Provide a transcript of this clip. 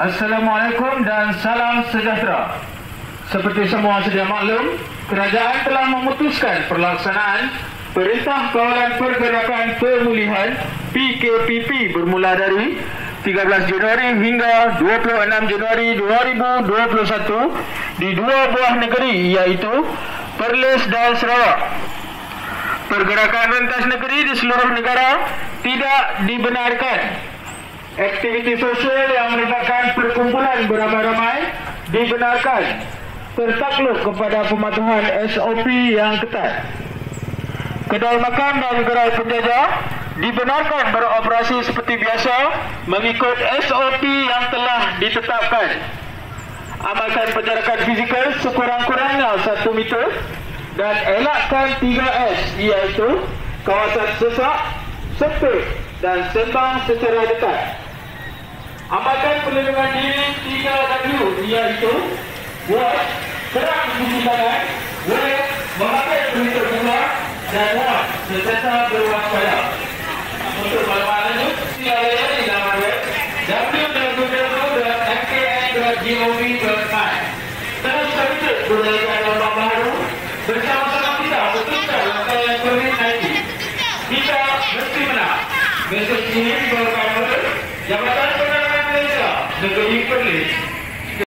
Assalamualaikum dan salam sejahtera. Seperti semua sedia maklum, kerajaan telah memutuskan pelaksanaan Perintah Kawalan Pergerakan Pemulihan PKPP bermula dari 13 Januari hingga 26 Januari 2021 di dua buah negeri iaitu Perlis dan Sarawak. Pergerakan rentas negeri di seluruh negara tidak dibenarkan. Aktiviti sosial yang melibatkan perkumpulan beramai-ramai dibenarkan tertakluk kepada pematuhan SOP yang ketat. Kedai makan dan gerai penjajah dibenarkan beroperasi seperti biasa mengikut SOP yang telah ditetapkan. Amalkan penjarakan fizikal sekurang-kurangnya 1 meter dan elakkan 3S iaitu kawasan sesak, sempit dan sembang secara dekat. Amalkan perlindungan diri 3W iaitu buat gerak di tangan, boleh memakai perlindungan bunga dan buat sentiasa berwaspada. Untuk maklumat lanjut, sila layar di laman web www.mkn.gov.my Terus terkejut berdasarkan lomba baru bersama-sama kita betulkan rangkaian COVID-19. Kita mesti menang. Mesej ini oleh Jabatan Penerangan Malaysia, Negeri Perlis.